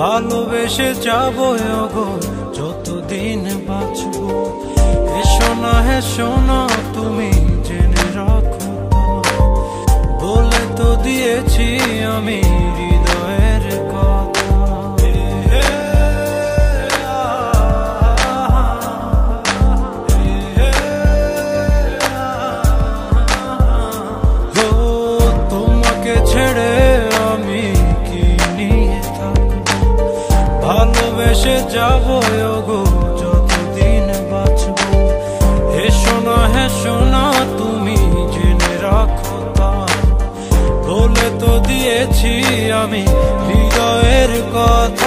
ভালোবেসে যাব গো যতদিন বাঁচব। এসো না হে না তুমি জেনে রাখো যাব গো যতদিন বাঁচবো। এসো না, হেসো না, তুমি জেনে রাখো তা। বলে তো দিয়েছি আমি, হৃদয়ের কথা।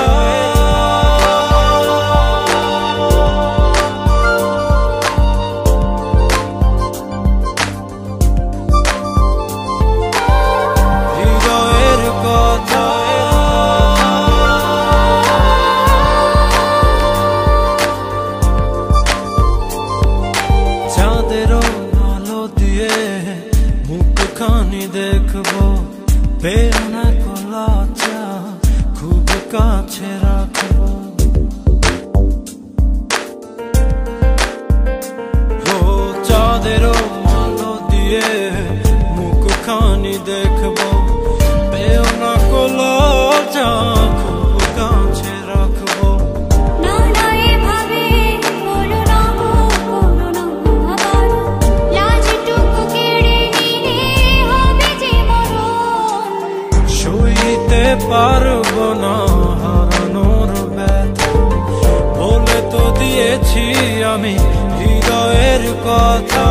배나 불렀죠. 구불 꽃을 얻고. 저대로 পারব না হারানোর ব্যথা। বলে তো দিয়েছি আমি হৃদয়ের কথা।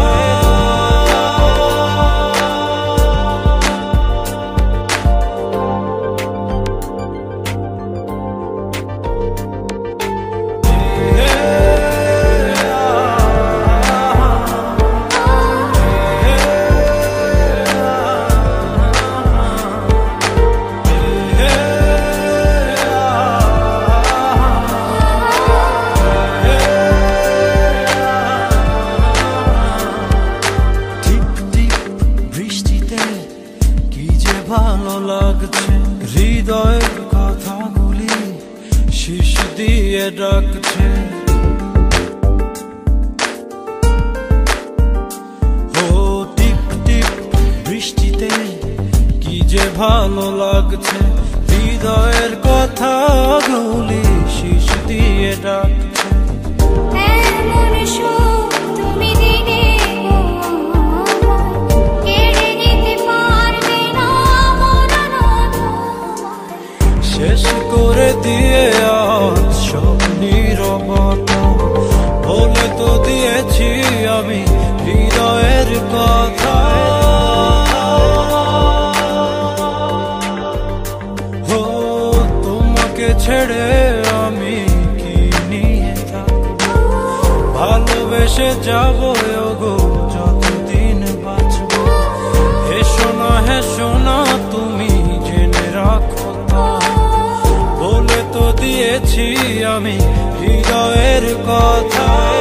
ভালো লাগছে। হৃদয়ের কথাগুলি শিশ দিয়ে ডাকছে। ও টিপ টিপ বৃষ্টিতে কি যে ভালো লাগছে। হৃদয়ের কথাগুলি শিশ দিয়ে ডাকছে। এমন ভালোবেসে যাব গো, যতদিন বাঁচব। এসো না, হেসো না, তুমি জেনে রাখো বলে তো দিয়েছি আমি হৃদয়ের কথা।